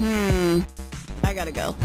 Hmm. I gotta go.